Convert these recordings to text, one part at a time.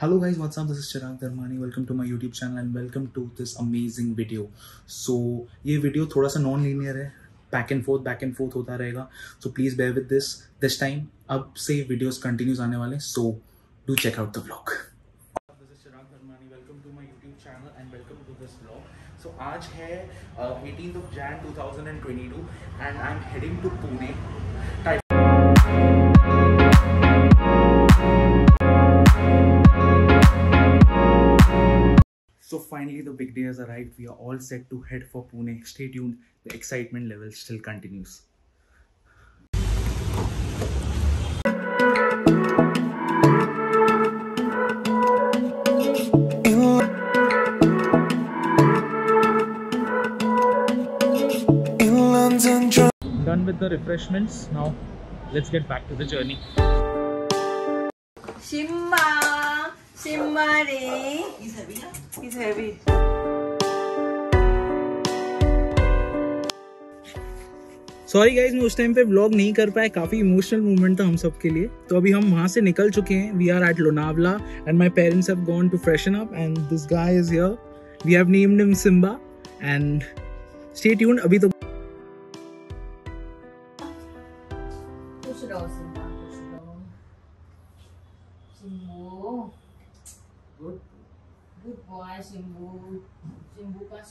Hello guys, what's up? This is Chirag Dharmani. Welcome to my YouTube channel and welcome to this amazing video. So ये video थोड़ा सा non linear है. Back and forth back and forth होता रहेगा. So please bear with this this time अब से videos continues आने वाले so do check out the YouTube channel and welcome to this vlog so आज है eighteen of Jan 2022 and I am So finally the big day has arrived. We are all set to head for Pune. Stay tuned. The excitement level still continues. Done with the refreshments. Now let's get back to the journey. Shimmari. He's heavy, He's heavy. Sorry guys मैं उस time पे vlog नहीं कर पाया काफ़ी emotional moment था हम सब के लिए तो अभी हम वहाँ से निकल चुके हैं we are at Lonavala and my parents have gone to freshen up and this guy is here we have named him Simba and stay tuned अभी तो खुश रहो सिम्बा खुश रहो Simbu good good boy Simbu Simbu का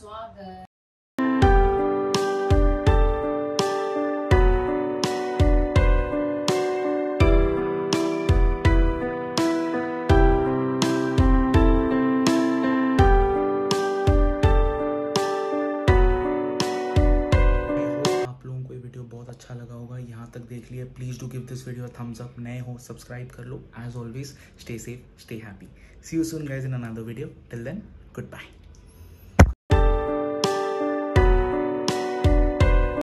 अच्छा लगा होगा। यहाँ तक देख लिया please do give this video thumbs up नए हो सब्सक्राइब कर लो। As always stay safe stay happy see you soon guys in another video till then goodbye